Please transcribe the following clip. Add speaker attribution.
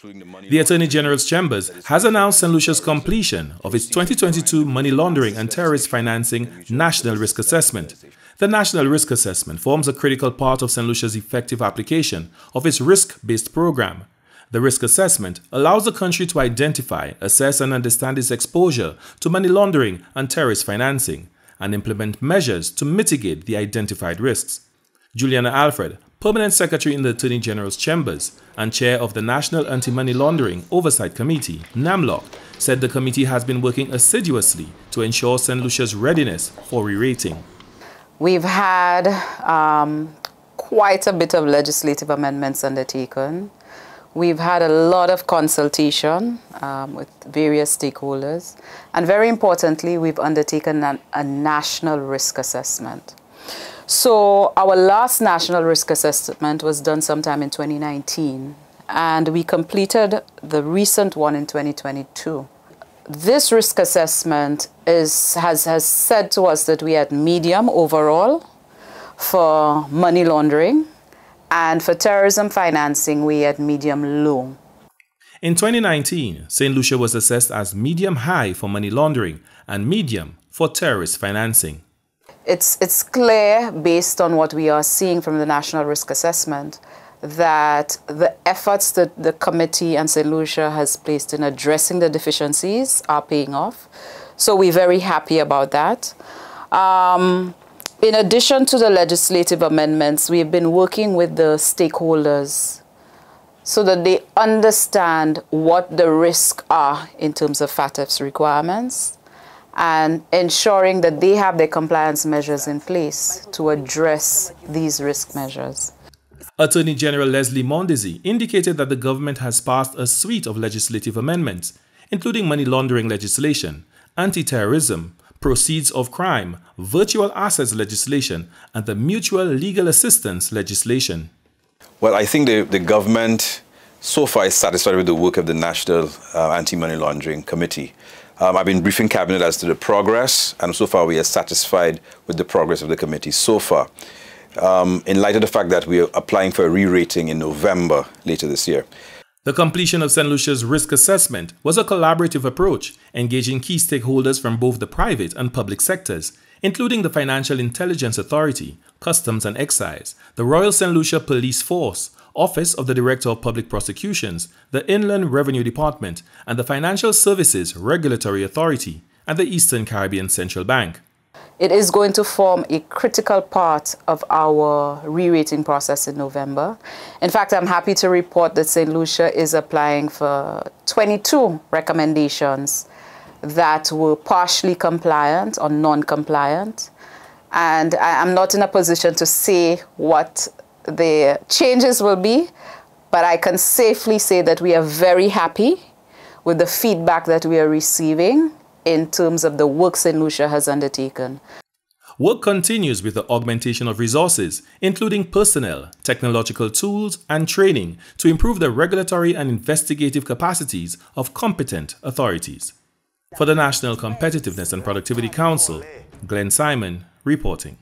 Speaker 1: The Attorney General's Chambers has announced St. Lucia's completion of its 2022 Money Laundering and Terrorist Financing National Risk Assessment. The National Risk Assessment forms a critical part of St. Lucia's effective application of its risk-based program. The risk assessment allows the country to identify, assess and understand its exposure to money laundering and terrorist financing and implement measures to mitigate the identified risks. Juliana Alfred, Permanent Secretary in the Attorney General's Chambers and Chair of the National Anti-Money Laundering Oversight Committee, NAMLOC, said the committee has been working assiduously to ensure St. Lucia's readiness for re-rating.
Speaker 2: We've had um, quite a bit of legislative amendments undertaken. We've had a lot of consultation um, with various stakeholders. And very importantly, we've undertaken an, a national risk assessment. So our last national risk assessment was done sometime in 2019. And we completed the recent one in 2022. This risk assessment is, has, has said to us that we had medium overall for money laundering, and for terrorism financing, we had medium low.
Speaker 1: In 2019, St. Lucia was assessed as medium high for money laundering and medium for terrorist financing.
Speaker 2: It's, it's clear, based on what we are seeing from the National Risk Assessment, that the efforts that the committee and St. Lucia has placed in addressing the deficiencies are paying off. So we're very happy about that. Um, in addition to the legislative amendments, we've been working with the stakeholders so that they understand what the risks are in terms of FATF's requirements and ensuring that they have their compliance measures in place to address these risk measures.
Speaker 1: Attorney General Leslie Mondesir indicated that the government has passed a suite of legislative amendments, including money laundering legislation, anti-terrorism, proceeds of crime, virtual assets legislation, and the mutual legal assistance legislation.
Speaker 3: Well, I think the, the government so far is satisfied with the work of the National uh, Anti-Money Laundering Committee. Um, I've been briefing Cabinet as to the progress, and so far we are satisfied with the progress of the committee so far. Um, in light of the fact that we are applying for a re-rating in November later this year.
Speaker 1: The completion of St. Lucia's risk assessment was a collaborative approach, engaging key stakeholders from both the private and public sectors, including the Financial Intelligence Authority, Customs and Excise, the Royal St. Lucia Police Force, Office of the Director of Public Prosecutions, the Inland Revenue Department, and the Financial Services Regulatory Authority, and the Eastern Caribbean Central Bank.
Speaker 2: It is going to form a critical part of our re-rating process in November. In fact, I'm happy to report that St. Lucia is applying for 22 recommendations that were partially compliant or non-compliant. And I'm not in a position to say what the changes will be, but I can safely say that we are very happy with the feedback that we are receiving in terms of the work St. Lucia has undertaken.
Speaker 1: Work continues with the augmentation of resources, including personnel, technological tools, and training to improve the regulatory and investigative capacities of competent authorities. For the National Competitiveness and Productivity Council, Glenn Simon reporting.